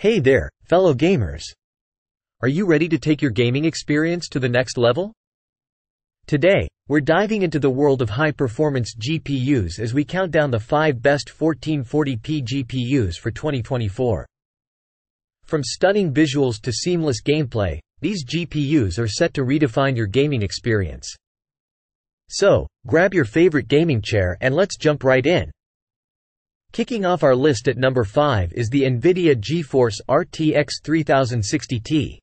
Hey there, fellow gamers! Are you ready to take your gaming experience to the next level? Today, we're diving into the world of high-performance GPUs as we count down the 5 best 1440p GPUs for 2024. From stunning visuals to seamless gameplay, these GPUs are set to redefine your gaming experience. So, grab your favorite gaming chair and let's jump right in. Kicking off our list at number 5 is the NVIDIA GeForce RTX 3060T.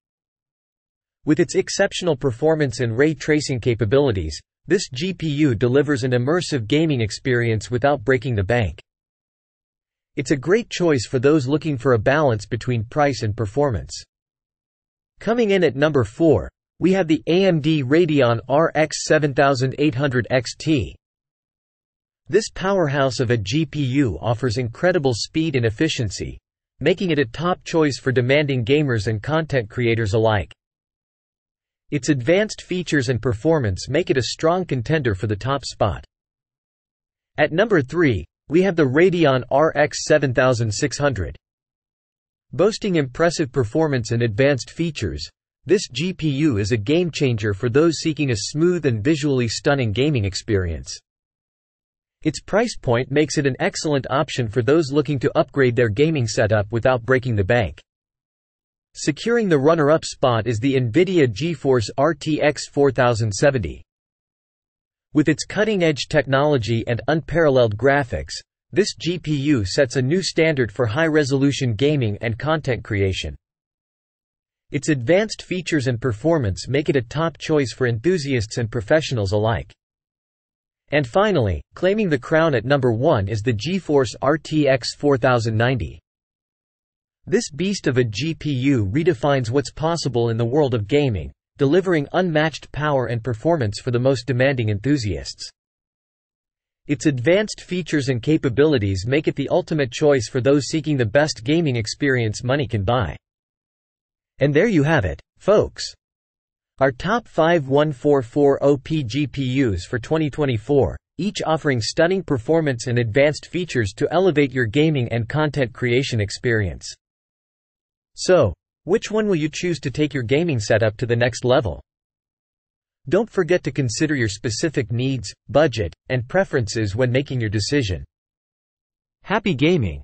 With its exceptional performance and ray tracing capabilities, this GPU delivers an immersive gaming experience without breaking the bank. It's a great choice for those looking for a balance between price and performance. Coming in at number 4, we have the AMD Radeon RX 7800 XT. This powerhouse of a GPU offers incredible speed and efficiency, making it a top choice for demanding gamers and content creators alike. Its advanced features and performance make it a strong contender for the top spot. At number 3, we have the Radeon RX 7600. Boasting impressive performance and advanced features, this GPU is a game changer for those seeking a smooth and visually stunning gaming experience. Its price point makes it an excellent option for those looking to upgrade their gaming setup without breaking the bank. Securing the runner-up spot is the NVIDIA GeForce RTX 4070. With its cutting-edge technology and unparalleled graphics, this GPU sets a new standard for high-resolution gaming and content creation. Its advanced features and performance make it a top choice for enthusiasts and professionals alike. And finally, claiming the crown at number 1 is the GeForce RTX 4090. This beast of a GPU redefines what's possible in the world of gaming, delivering unmatched power and performance for the most demanding enthusiasts. Its advanced features and capabilities make it the ultimate choice for those seeking the best gaming experience money can buy. And there you have it, folks. Our top 5 1440p GPUs for 2024, each offering stunning performance and advanced features to elevate your gaming and content creation experience. So, which one will you choose to take your gaming setup to the next level? Don't forget to consider your specific needs, budget, and preferences when making your decision. Happy gaming!